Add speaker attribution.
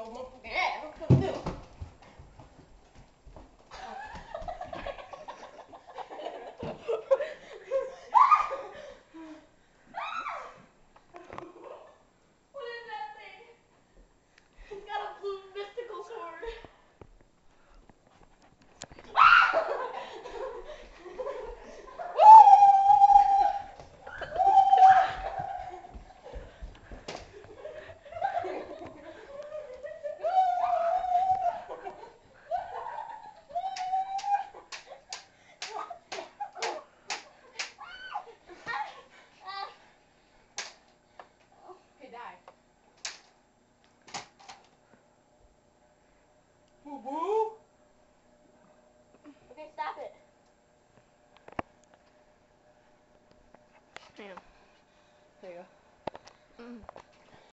Speaker 1: Então, uma
Speaker 2: Damn. There you go. Mm.